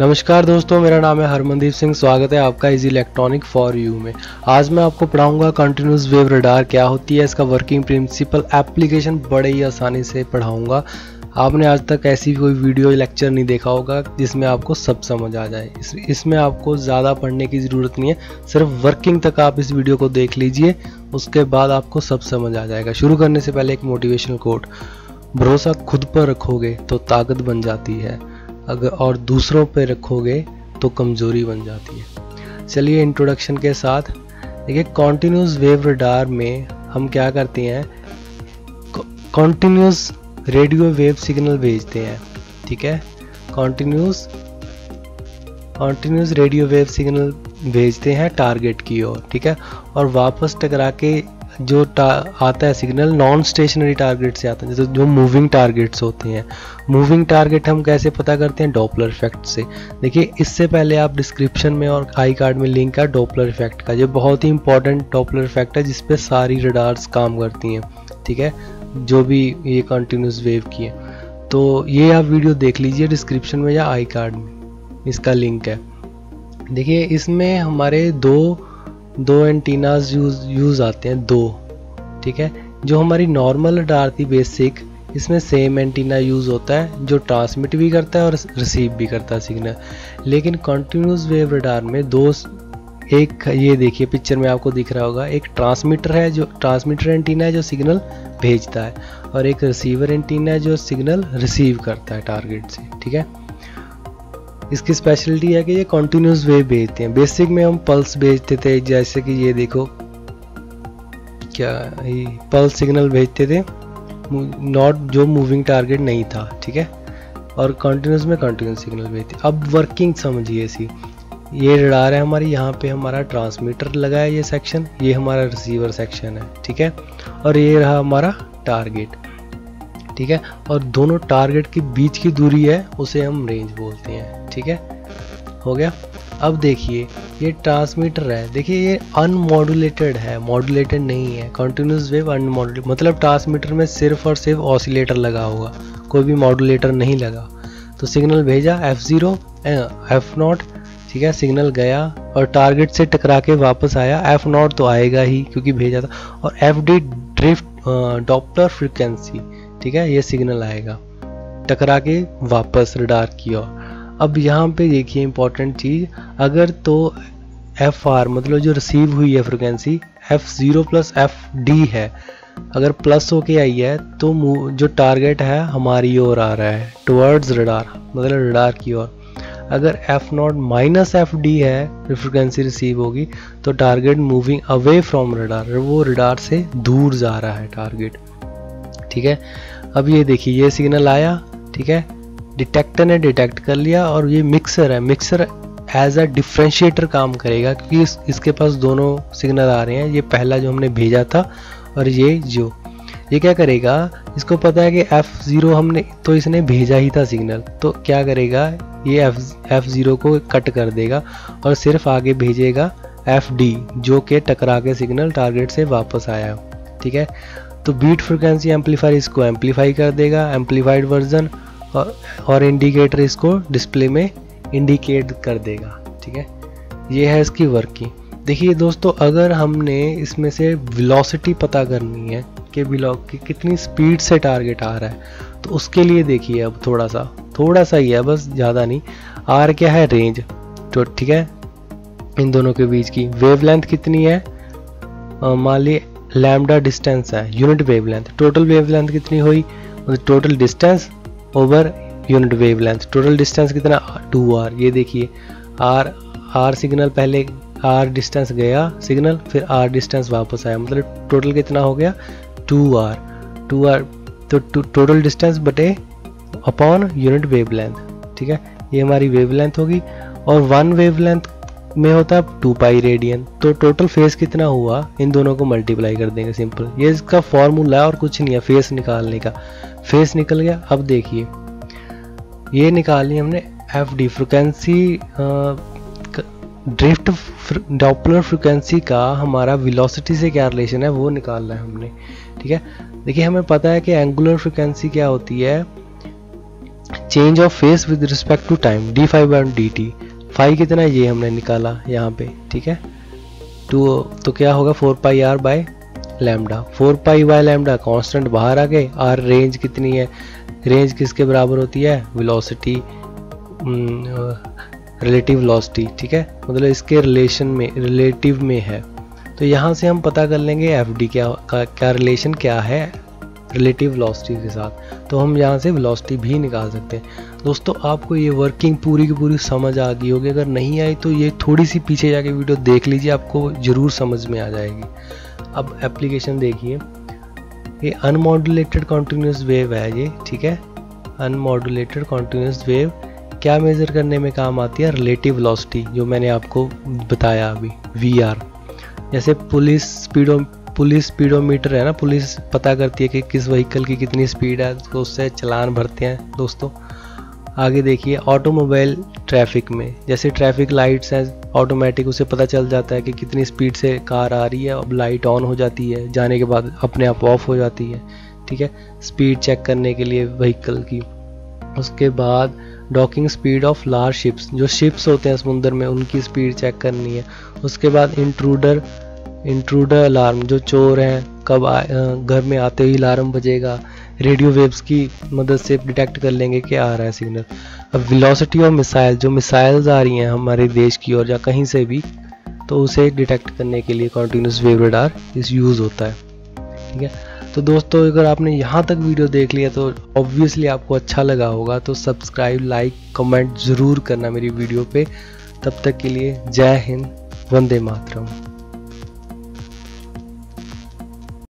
नमस्कार दोस्तों मेरा नाम है हरमनदीप सिंह। स्वागत है आपका इजी इलेक्ट्रॉनिक फॉर यू में। आज मैं आपको पढ़ाऊँगा कंटिन्यूस वेव रडार क्या होती है इसका वर्किंग प्रिंसिपल एप्लीकेशन बड़े ही आसानी से पढ़ाऊँगा। आपने आज तक ऐसी कोई वीडियो लेक्चर नहीं देखा होगा जिसमें आपको सब समझ आ जाए। इस, इसमें आपको ज़्यादा पढ़ने की ज़रूरत नहीं है सिर्फ़ वर्किंग तक आप इस वीडियो को देख लीजिए उसके बाद आपको सब समझ आ जाएगा। शुरू करने से पहले एक मोटिवेशनल कोट भरोसा खुद पर रखोगे तो ताकत बन जाती है। अगर और दूसरों पे रखोगे तो कमज़ोरी बन जाती है। चलिए इंट्रोडक्शन के साथ, देखिए कॉन्टीन्यूस वेव रडार में हम क्या करते हैं? कॉन्टीन्यूस रेडियो वेव सिग्नल भेजते हैं, ठीक है? Continuous continuous radio wave signal भेजते हैं टारगेट की ओर, ठीक है? और वापस टकरा के जो आता है सिग्नल नॉन स्टेशनरी टारगेट से आता है, जैसे जो मूविंग टारगेट्स होते हैं। मूविंग टारगेट हम कैसे पता करते हैं? डॉपलर इफ़ेक्ट से। देखिए, इससे पहले आप डिस्क्रिप्शन में और आई कार्ड में लिंक है डॉपलर इफ़ेक्ट का ये बहुत ही इंपॉर्टेंट डॉपलर इफ़ेक्ट है, जिसपे सारी रडार्स काम करती हैं। ठीक है? जो भी ये कंटिन्यूस वेव की है। तो ये आप वीडियो देख लीजिए डिस्क्रिप्शन में या आई कार्ड में। इसका लिंक है। देखिए, इसमें हमारे दो दो एंटीनाज यूज़, यूज़ आते हैं, दो, ठीक है? जो हमारी नॉर्मल रडार थी बेसिक इसमें सेम एंटीना यूज़ होता है, जो ट्रांसमिट भी करता है और रिसीव भी करता है सिग्नल लेकिन कंटिन्यूस वेव रडार में दो एक, ये देखिए पिक्चर में आपको दिख रहा होगा, एक ट्रांसमीटर है जो ट्रांसमीटर एंटीना है जो सिग्नल भेजता है, और एक रिसीवर एंटीना है जो सिग्नल रिसीव करता है टारगेट से, ठीक है? इसकी स्पेशलिटी है कि ये कॉन्टीन्यूस वेव भेजते हैं। बेसिक में हम पल्स भेजते थे, जैसे कि ये देखो। क्या ये पल्स सिग्नल भेजते थे? नॉट जो मूविंग टारगेट नहीं था, ठीक है? और कॉन्टीन्यूस में कॉन्टीन्यूस सिग्नल भेजते। अब वर्किंग समझिए इसी ये रडार है हमारी, यहाँ पे हमारा ट्रांसमीटर लगा है ये सेक्शन ये हमारा रिसीवर सेक्शन है, ठीक है? और ये रहा हमारा टारगेट ठीक है? और दोनों टारगेट के बीच की दूरी है, उसे हम रेंज बोलते हैं, ठीक है? हो गया? अब देखिए, ये ट्रांसमीटर है। देखिए, ये अनमॉडुलेटेड है मॉडुलेटेड नहीं है। कंटिन्यूस वेव अनमॉडुलेटेड मतलब ट्रांसमीटर में सिर्फ़ और सिर्फ़ ऑसिलेटर लगा होगा। कोई भी मॉडुलेटर नहीं लगा। तो सिग्नल भेजा एफ़ ज़ीरो एफ़ नॉट ठीक है? सिग्नल गया और टारगेट से टकरा के वापस आया। एफ़ नॉट तो आएगा ही, क्योंकि भेजा था। और F D drift Doppler frequency ठीक है, ये सिग्नल आएगा। टकरा के वापस रडार की ओर। अब यहाँ पे देखिए इंपॉर्टेंट चीज़, अगर तो एफ़ आर मतलब जो रिसीव हुई है frequency F zero plus F D है। अगर प्लस होके आई है तो जो टारगेट है, हमारी ओर आ रहा है टुवर्ड्स रडार मतलब रडार की ओर। अगर F naught minus F D है फ्रिक्वेंसी रिसीव होगी तो target moving away from radar वो रडार से दूर जा रहा है टारगेट ठीक है? अब ये देखिए ये सिग्नल आया ठीक है? डिटेक्टर ने डिटेक्ट कर लिया और ये मिक्सर है। मिक्सर एज अ डिफ्रेंशिएटर काम करेगा क्योंकि इस, इसके पास दोनों सिग्नल आ रहे हैं। ये पहला जो हमने भेजा था और ये जो ये क्या करेगा? इसको पता है कि एफ़ ज़ीरो हमने तो इसने भेजा ही था सिग्नल तो क्या करेगा? ये एफ़ एफ़ ज़ीरो को कट कर देगा और सिर्फ़ आगे भेजेगा एफ़ डी जो कि टकरा के सिग्नल टारगेट से वापस आया। ठीक है? तो बीट फ्रिक्वेंसी एम्पलीफायर इसको एम्पलीफाई कर देगा एम्पलीफाइड वर्जन और, और इंडिकेटर इसको डिस्प्ले में इंडिकेट कर देगा ठीक है? ये है इसकी वर्किंग देखिए दोस्तों अगर हमने इसमें से वेलोसिटी पता करनी है कि ब्लॉक की कितनी स्पीड से टारगेट आ रहा है तो उसके लिए देखिए अब थोड़ा सा थोड़ा सा ही है बस ज़्यादा नहीं। आर क्या है? रेंज तो ठीक है? इन दोनों के बीच की वेवलेंथ कितनी है? मान ली लैम्डा डिस्टेंस है यूनिट वेवलेंथ टोटल वेवलेंथ कितनी हुई? Total distance over unit wavelength total distance कितना? टू आर ये देखिए आर आर सिग्नल पहले आर डिस्टेंस गया सिग्नल फिर आर डिस्टेंस वापस आया। मतलब टोटल कितना हो गया? टू आर टू आर तो टोटल डिस्टेंस बटे अपॉन यूनिट वेवलेंथ ठीक है? ये हमारी वेवलेंथ होगी। और वन वेवलेंथ में होता है टू पाई रेडियन तो टोटल फेस कितना हुआ? इन दोनों को मल्टीप्लाई कर देंगे सिंपल ये इसका फॉर्मूला है और कुछ नहीं है फेस निकालने का। फेस निकल गया। अब देखिए। ये निकाली हमने F D frequency drift Doppler frequency का हमारा वेलोसिटी से क्या रिलेशन है वो निकालना है हमने। ठीक है? देखिए, हमें पता है कि एंगुलर फ्रिक्वेंसी क्या होती है? Change of phase with respect to time D five by D T five कितना ये हमने निकाला यहाँ पे ठीक है? टू तो क्या होगा? Four pi R by lambda. Four pi by lambda constant बाहर आ गए। आर रेंज कितनी है? रेंज किसके बराबर होती है? वेलोसिटी रिलेटिव वेलोसिटी ठीक है? मतलब इसके रिलेशन में रिलेटिव में है। तो यहाँ से हम पता कर लेंगे एफ़ डी क्या का, क्या रिलेशन क्या है? रिलेटिव वेलोसिटी के साथ तो हम यहाँ से वेलोसिटी भी निकाल सकते हैं। दोस्तों, आपको ये वर्किंग पूरी की पूरी समझ आ गई होगी। अगर नहीं आई तो ये थोड़ी सी पीछे जाके वीडियो देख लीजिए, आपको ज़रूर समझ में आ जाएगी। अब एप्लीकेशन देखिए। ये अनमॉड्यूलेटेड कॉन्टीन्यूस वेव है ये, ठीक है? अनमॉड्यूलेटेड कॉन्टीन्यूस वेव क्या मेज़र करने में काम आती है? रिलेटिव वेलोसिटी जो मैंने आपको बताया अभी वी आर जैसे पुलिस स्पीडो पुलिस स्पीडोमीटर है ना, पुलिस पता करती है कि किस व्हीकल की कितनी स्पीड है तो उससे चलान भरते हैं दोस्तों। आगे देखिए ऑटोमोबाइल ट्रैफ़िक में। जैसे ट्रैफ़िक लाइट्स हैं ऑटोमेटिक उसे पता चल जाता है कि कितनी स्पीड से कार आ रही है, अब लाइट ऑन हो जाती है, जाने के बाद अपने आप ऑफ़ हो जाती है, ठीक है? स्पीड चेक करने के लिए व्हीकल की। उसके बाद docking speed of large ships जो शिप्स होते हैं समुद्र में, उनकी स्पीड चेक करनी है। उसके बाद इंट्रूडर इंट्रूडर अलार्म जो चोर हैं, कब घर में आते ही अलार्म बजेगा। रेडियो वेव्स की मदद से डिटेक्ट कर लेंगे कि आ रहा है सिग्नल अब वेलोसिटी ऑफ़ मिसाइल जो मिसाइल्स आ रही हैं हमारे देश की ओर या कहीं से भी तो उसे डिटेक्ट करने के लिए कॉन्टीन्यूस वेव रडार इस यूज़ होता है। ठीक है? तो दोस्तों, अगर आपने यहाँ तक वीडियो देख लिया तो ऑब्वियसली आपको अच्छा लगा होगा। तो सब्सक्राइब लाइक कमेंट ज़रूर करना मेरी वीडियो पे। तब तक के लिए जय हिंद, वंदे मातरम।